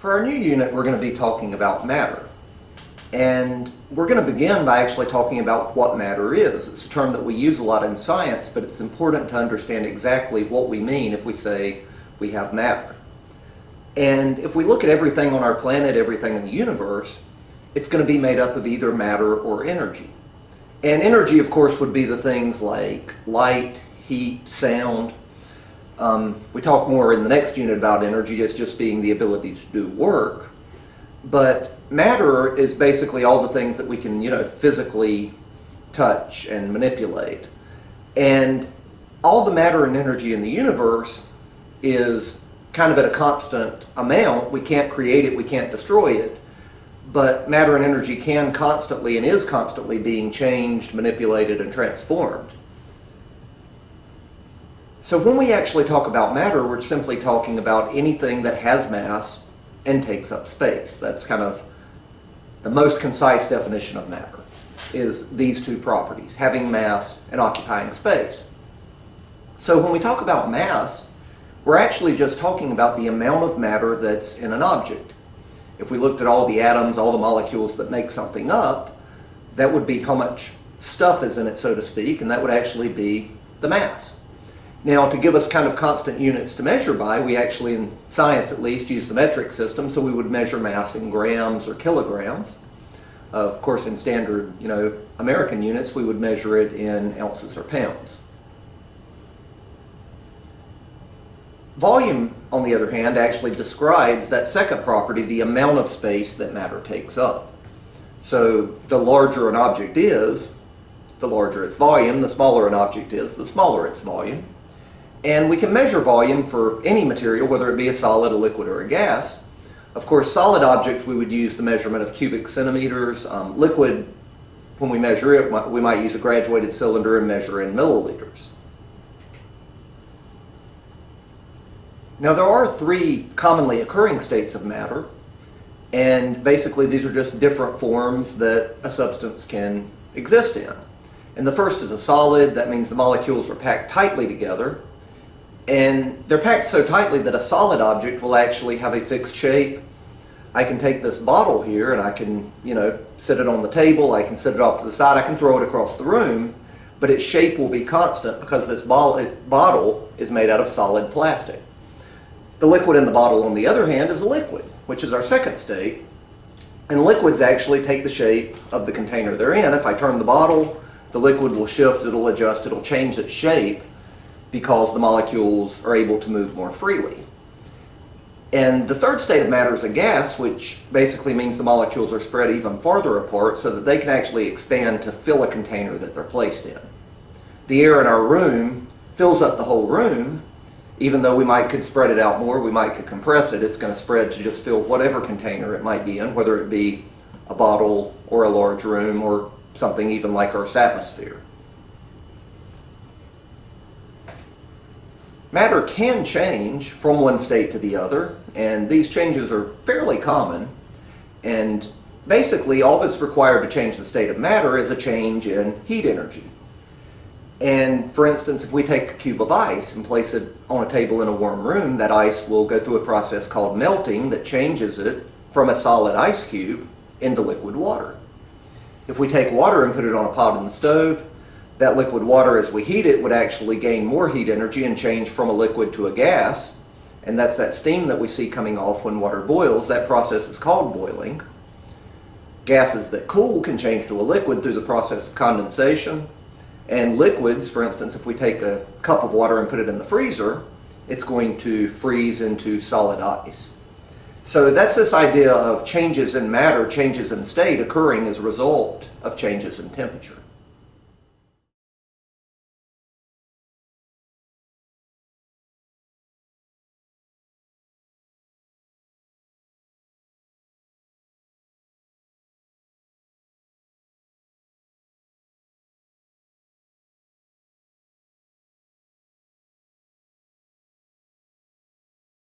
For our new unit, we're going to be talking about matter. And we're going to begin by actually talking about what matter is. It's a term that we use a lot in science, but it's important to understand exactly what we mean if we say we have matter. And if we look at everything on our planet, everything in the universe, it's going to be made up of either matter or energy. And energy, of course, would be the things like light, heat, sound. Um, we talk more in the next unit about energy as just being the ability to do work. But matter is basically all the things that we can, you know, physically touch and manipulate. And all the matter and energy in the universe is kind of at a constant amount. We can't create it, we can't destroy it. But matter and energy can constantly and is constantly being changed, manipulated, and transformed. So when we actually talk about matter, we're simply talking about anything that has mass and takes up space. That's kind of the most concise definition of matter, is these two properties, having mass and occupying space. So when we talk about mass, we're actually just talking about the amount of matter that's in an object. If we looked at all the atoms, all the molecules that make something up, that would be how much stuff is in it, so to speak, and that would actually be the mass. Now, to give us kind of constant units to measure by, we actually, in science at least, use the metric system, so we would measure mass in grams or kilograms. Uh, of course, in standard, you know, American units, we would measure it in ounces or pounds. Volume, on the other hand, actually describes that second property, the amount of space that matter takes up. So the larger an object is, the larger its volume, the smaller an object is, the smaller its volume. And we can measure volume for any material, whether it be a solid, a liquid, or a gas. Of course, solid objects, we would use the measurement of cubic centimeters. Um, liquid, when we measure it, we might use a graduated cylinder and measure in milliliters. Now, there are three commonly occurring states of matter, and basically these are just different forms that a substance can exist in. And the first is a solid, that means the molecules are packed tightly together. And they're packed so tightly that a solid object will actually have a fixed shape. I can take this bottle here and I can, you know, set it on the table, I can set it off to the side, I can throw it across the room, but its shape will be constant because this bottle is made out of solid plastic. The liquid in the bottle, on the other hand, is a liquid, which is our second state. And liquids actually take the shape of the container they're in. If I turn the bottle, the liquid will shift, it'll adjust, it'll change its shape because the molecules are able to move more freely. And the third state of matter is a gas, which basically means the molecules are spread even farther apart so that they can actually expand to fill a container that they're placed in. The air in our room fills up the whole room, even though we might could spread it out more, we might could compress it, it's going to spread to just fill whatever container it might be in, whether it be a bottle or a large room or something even like Earth's atmosphere. Matter can change from one state to the other, and these changes are fairly common. And basically, all that's required to change the state of matter is a change in heat energy. And for instance, if we take a cube of ice and place it on a table in a warm room, that ice will go through a process called melting that changes it from a solid ice cube into liquid water. If we take water and put it on a pot in the stove, that liquid water, as we heat it, would actually gain more heat energy and change from a liquid to a gas. And that's that steam that we see coming off when water boils. That process is called boiling. Gases that cool can change to a liquid through the process of condensation. And liquids, for instance, if we take a cup of water and put it in the freezer, it's going to freeze into solid ice. So that's this idea of changes in matter, changes in state occurring as a result of changes in temperature.